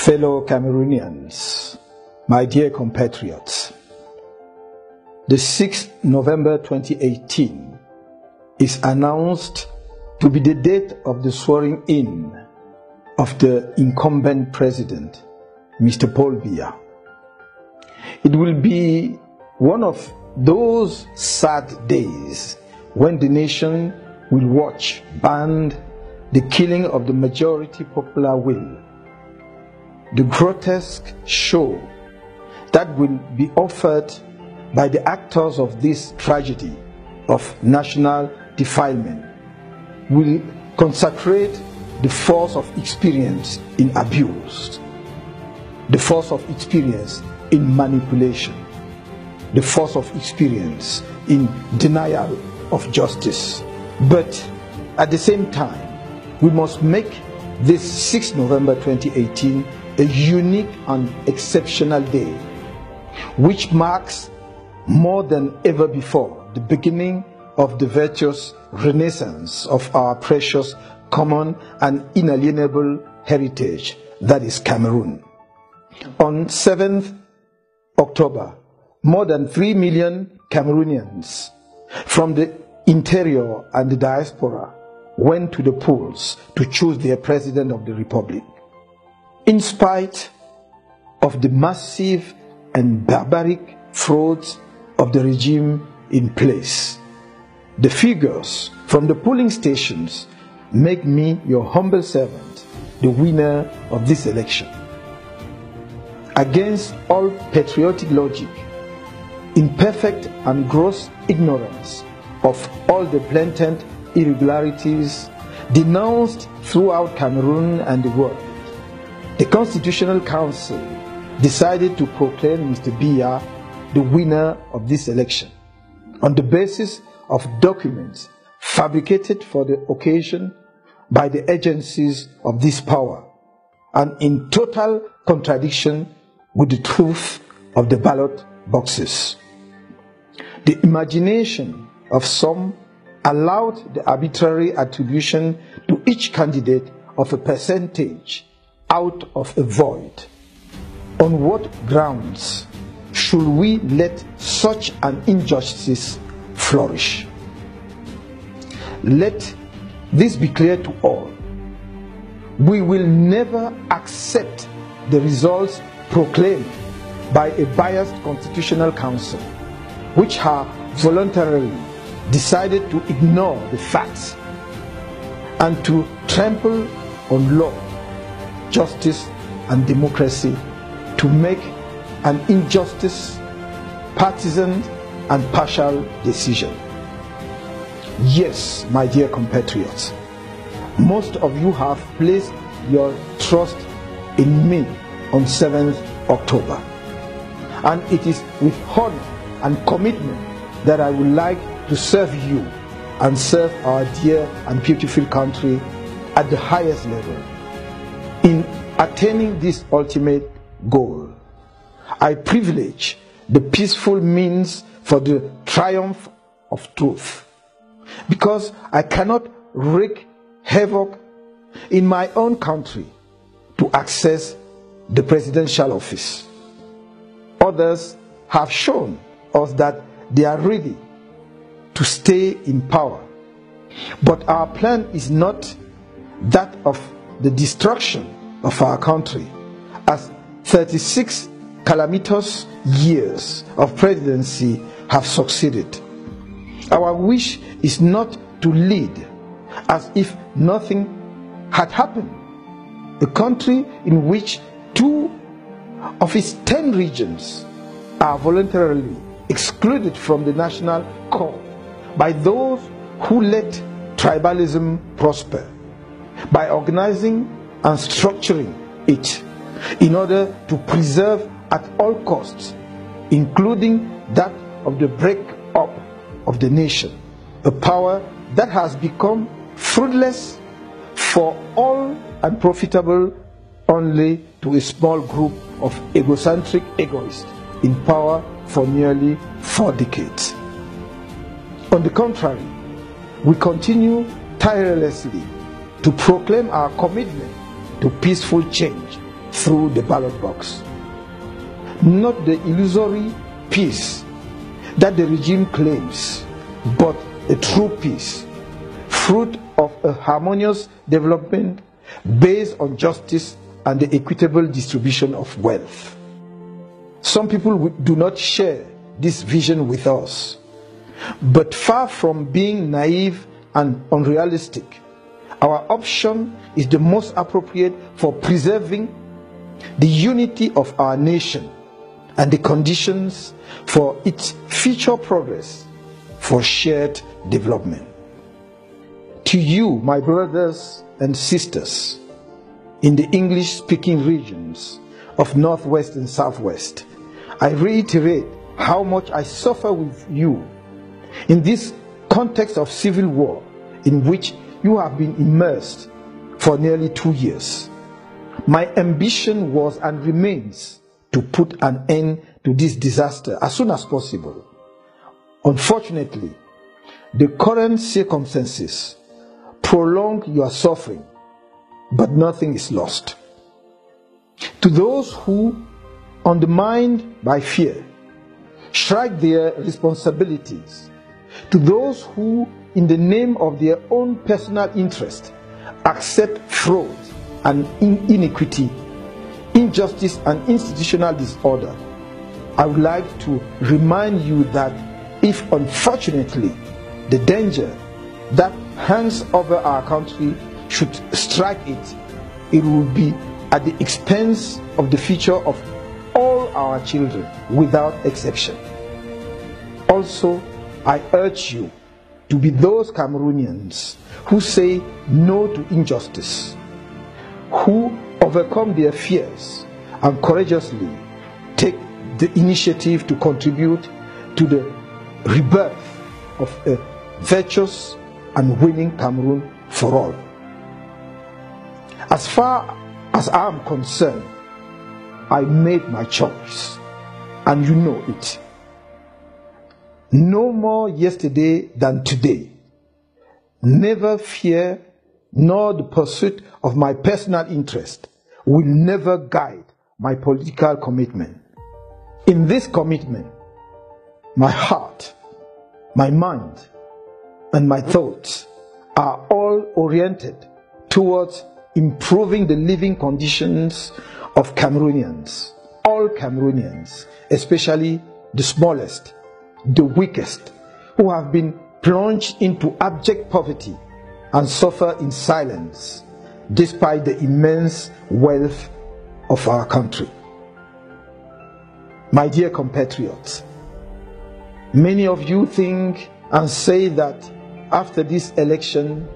fellow Cameroonians, my dear compatriots. The 6th November 2018 is announced to be the date of the swearing in of the incumbent president, Mr. Paul Biya. It will be one of those sad days when the nation will watch banned the killing of the majority popular will. The grotesque show that will be offered by the actors of this tragedy of national defilement will consecrate the force of experience in abuse, the force of experience in manipulation, the force of experience in denial of justice. But at the same time, we must make this 6 November 2018 a unique and exceptional day, which marks more than ever before the beginning of the virtuous renaissance of our precious, common, and inalienable heritage that is Cameroon. On 7th October, more than 3 million Cameroonians from the interior and the diaspora went to the polls to choose their president of the republic. In spite of the massive and barbaric frauds of the regime in place, the figures from the polling stations make me, your humble servant, the winner of this election. Against all patriotic logic, in perfect and gross ignorance of all the blatant irregularities denounced throughout Cameroon and the world, the Constitutional Council decided to proclaim Mr. Biya the winner of this election on the basis of documents fabricated for the occasion by the agencies of this power and in total contradiction with the truth of the ballot boxes. The imagination of some allowed the arbitrary attribution to each candidate of a percentage out of a void. On what grounds should we let such an injustice flourish? Let this be clear to all. We will never accept the results proclaimed by a biased constitutional council, which have voluntarily decided to ignore the facts and to trample on law, justice, and democracy to make an injustice, partisan, and partial decision. Yes, my dear compatriots, most of you have placed your trust in me on 7th October. And it is with honor and commitment that I would like to serve you and serve our dear and beautiful country at the highest level. In attaining this ultimate goal, I privilege the peaceful means for the triumph of truth because I cannot wreak havoc in my own country to access the presidential office. Others have shown us that they are ready to stay in power. But our plan is not that of the destruction of our country, as 36 calamitous years of presidency have succeeded. Our wish is not to lead as if nothing had happened. A country in which two of its ten regions are voluntarily excluded from the national court by those who let tribalism prosper, by organizing and structuring it in order to preserve at all costs, including that of the break up of the nation, a power that has become fruitless for all and profitable only to a small group of egocentric egoists in power for nearly four decades. On the contrary, we continue tirelessly to proclaim our commitment to peaceful change through the ballot box. Not the illusory peace that the regime claims, but a true peace, fruit of a harmonious development based on justice and the equitable distribution of wealth. Some people do not share this vision with us, but far from being naive and unrealistic, our option is the most appropriate for preserving the unity of our nation and the conditions for its future progress for shared development. To you, my brothers and sisters in the English speaking regions of Northwest and Southwest, I reiterate how much I suffer with you in this context of civil war in which you have been immersed for nearly two years. My ambition was and remains to put an end to this disaster as soon as possible. Unfortunately, the current circumstances prolong your suffering, but nothing is lost. To those who, undermined by fear, shrug their responsibilities, to those who, in the name of their own personal interest, accept fraud and iniquity, injustice and institutional disorder, I would like to remind you that if unfortunately the danger that hangs over our country should strike it, it will be at the expense of the future of all our children without exception. Also, I urge you to be those Cameroonians who say no to injustice, who overcome their fears and courageously take the initiative to contribute to the rebirth of a virtuous and winning Cameroon for all. As far as I am concerned, I made my choice, and you know it. No more yesterday than today. Never fear, nor the pursuit of my personal interest will never guide my political commitment. In this commitment, my heart, my mind, and my thoughts are all oriented towards improving the living conditions of Cameroonians, all Cameroonians, especially the smallest, the weakest, who have been plunged into abject poverty and suffer in silence despite the immense wealth of our country. My dear compatriots, many of you think and say that after this election,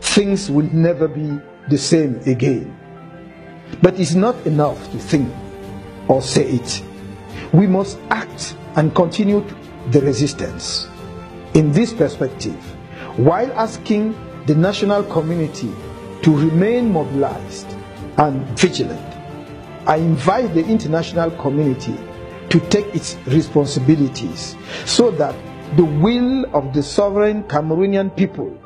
things will never be the same again. But it's not enough to think or say it. We must act and continue the resistance. In this perspective, while asking the national community to remain mobilized and vigilant, I invite the international community to take its responsibilities so that the will of the sovereign Cameroonian people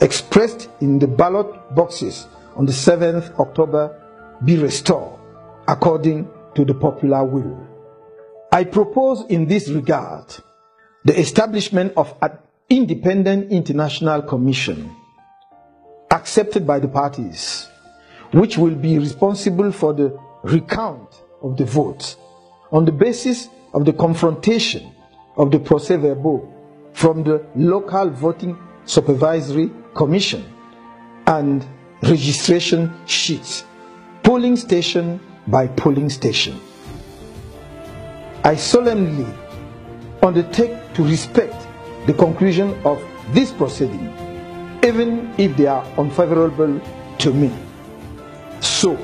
expressed in the ballot boxes on the 7th October be restored according to the popular will. I propose in this regard the establishment of an independent international commission accepted by the parties, which will be responsible for the recount of the votes on the basis of the confrontation of the procès from the local voting supervisory commission and registration sheets, polling station by polling station. I solemnly undertake to respect the conclusion of this proceeding, even if they are unfavorable to me. So,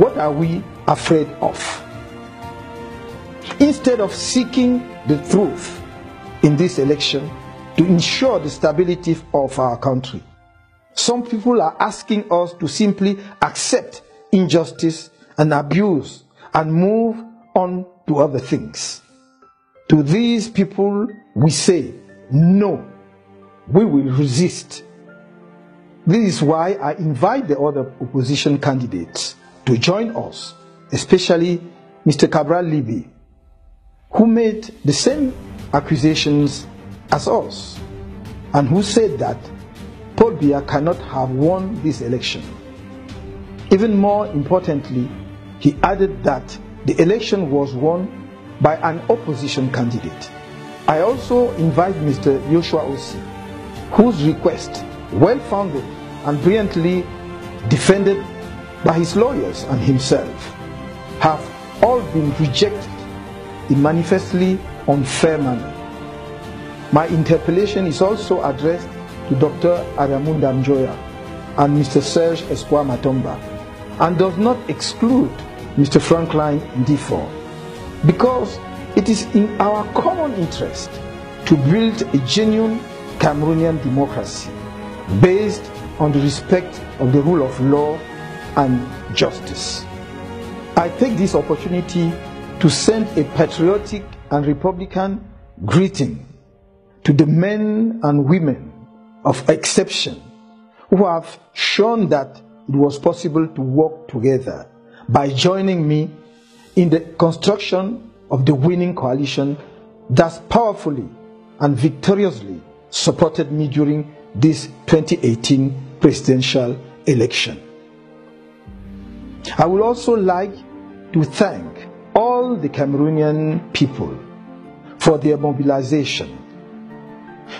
what are we afraid of? Instead of seeking the truth in this election to ensure the stability of our country, some people are asking us to simply accept injustice and abuse and move on to other things. To these people, we say, no, we will resist. This is why I invite the other opposition candidates to join us especially Mr. Cabral Libii, who made the same accusations as us and who said that Paul Biya cannot have won this election. Even more importantly, he added that the election was won by an opposition candidate. I also invite Mr. Joshua Osih, whose request, well founded and brilliantly defended by his lawyers and himself, have all been rejected in manifestly unfair manner. My interpellation is also addressed to Dr. Adamou Ndam Njoya and Mr. Serge Espoir Matomba and does not exclude Mr. Franklin Ndifor because it is in our common interest to build a genuine Cameroonian democracy based on the respect of the rule of law and justice. I take this opportunity to send a patriotic and Republican greeting to the men and women of exception who have shown that it was possible to work together by joining me in the construction of the winning coalition that powerfully and victoriously supported me during this 2018 presidential election. I would also like to thank all the Cameroonian people for their mobilization.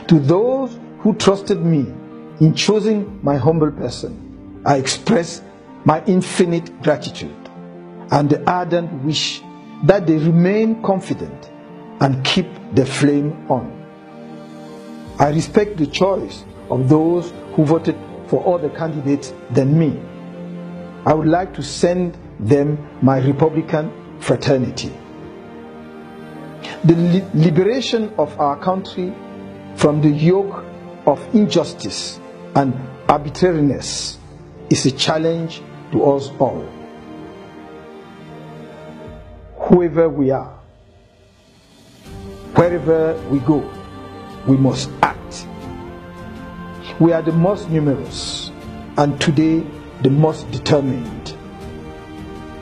To those who trusted me in choosing my humble person, I express my infinite gratitude and the ardent wish that they remain confident and keep the flame on. I respect the choice of those who voted for other candidates than me. I would like to send them my Republican fraternity. The li- liberation of our country from the yoke of injustice and arbitrariness is a challenge to us all. Whoever we are, wherever we go, we must act. We are the most numerous and today the most determined.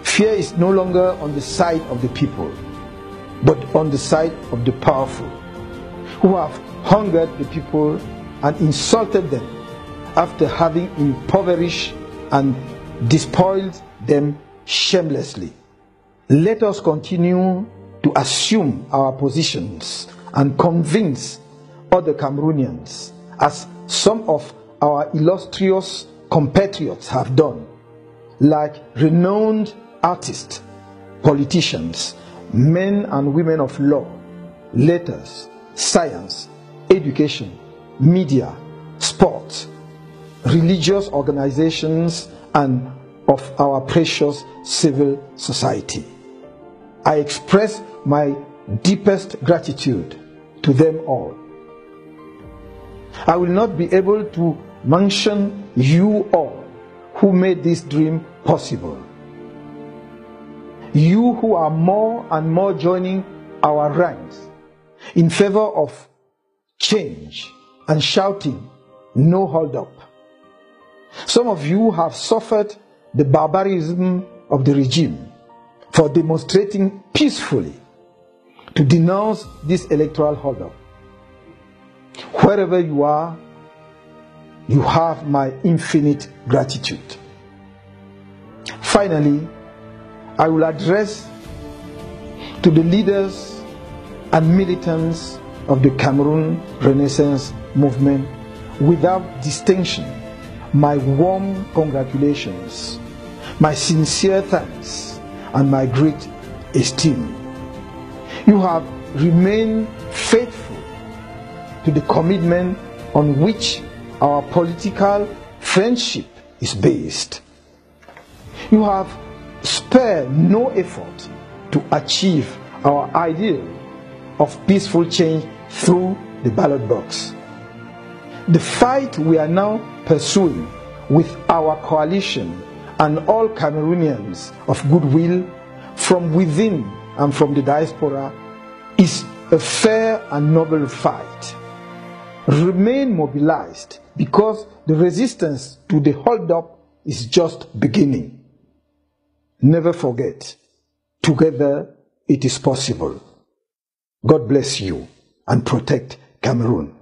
Fear is no longer on the side of the people, but on the side of the powerful, who have hungered the people and insulted them after having impoverished and despoiled them shamelessly. Let us continue to assume our positions and convince other Cameroonians, as some of our illustrious compatriots have done, like renowned artists, politicians, men and women of law, letters, science, education, media, sports, religious organizations, and of our precious civil society. I express my deepest gratitude to them all. I will not be able to mention you all who made this dream possible. You who are more and more joining our ranks in favor of change and shouting, no hold up. Some of you have suffered the barbarism of the regime for demonstrating peacefully to denounce this electoral hold up. Wherever you are, you have my infinite gratitude. Finally, I will address to the leaders and militants of the Cameroon Renaissance movement without distinction my warm congratulations, my sincere thanks, and my great esteem. You have remained faithful to the commitment on which our political friendship is based. You have spared no effort to achieve our ideal of peaceful change through the ballot box. The fight we are now pursuing with our coalition and all Cameroonians of goodwill from within and from the diaspora is a fair and noble fight. Remain mobilized because the resistance to the hold up is just beginning. Never forget Together, it is possible. God bless you and protect Cameroon.